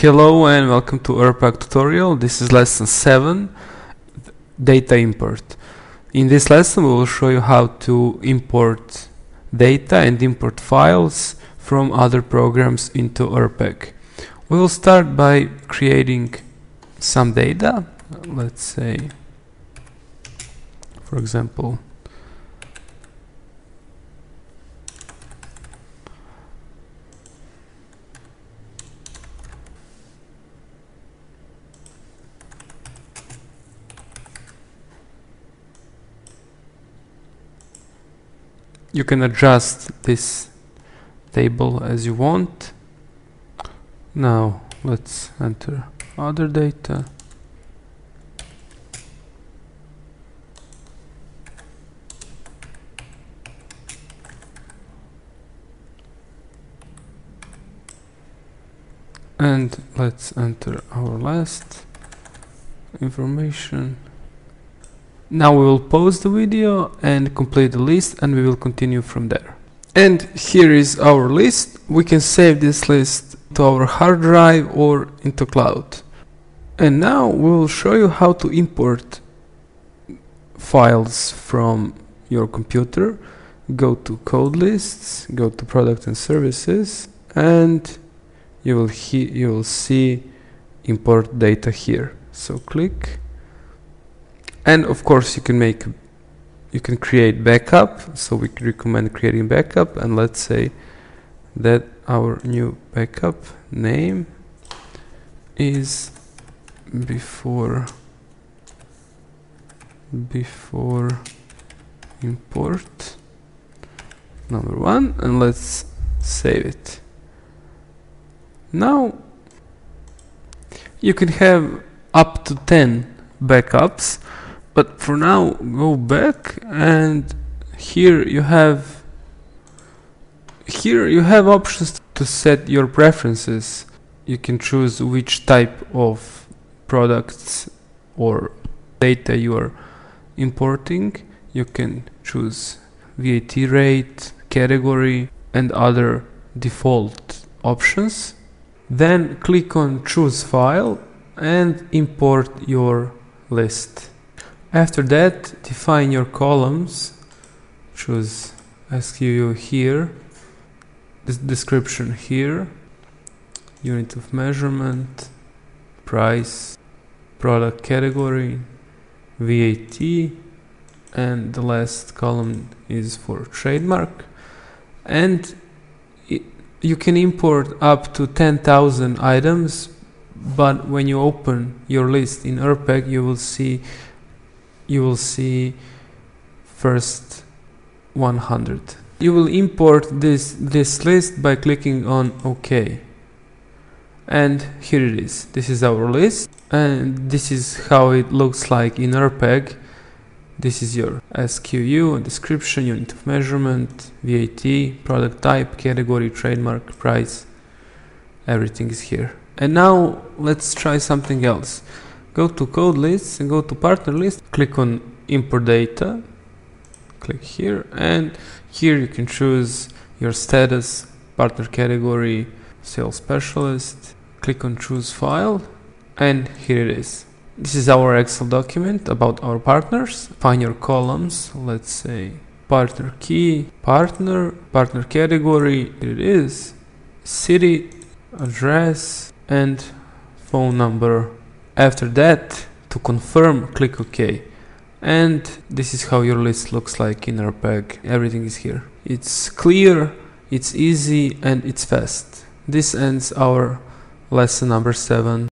Hello and welcome to ERPAG tutorial. This is lesson 7 data import. In this lesson we will show you how to import data and import files from other programs into ERPAG. We will start by creating some data. Let's say for example you can adjust this table as you want. Now let's enter other data. And let's enter our last information now we will pause the video and complete the list and we will continue from there. And here is our list. We can save this list to our hard drive or into cloud. And now we will show you how to import files from your computer. Go to code lists, go to product and services and you will, you will see import data here. So click and of course you can make you can create backup. So we recommend creating backup. And let's say that our new backup name is before before import number one. And let's save it. Now you can have up to 10 backups but for now go back and here you have here you have options to set your preferences. You can choose which type of products or data you are importing. You can choose VAT rate category and other default options. Then click on choose file and import your list after that, define your columns. Choose SKU here, this description here, unit of measurement, price, product category, VAT, and the last column is for trademark. And you can import up to 10,000 items, but when you open your list in ERPAG, you will see you will see first 100 you will import this this list by clicking on OK. And here it is. This is our list and this is how it looks like in ERPAG this is your SKU, description, unit of measurement, VAT, product type, category, trademark, price, everything is here. And now let's try something else go to code lists and go to partner list click on import data click here and here you can choose your status partner category sales specialist click on choose file and here it is. This is our excel document about our partners. Find your columns let's say partner key partner partner category here it is city address and phone number after that, to confirm, click OK. And this is how your list looks like in ERPAG. Everything is here. It's clear, it's easy, and it's fast. This ends our lesson number 7.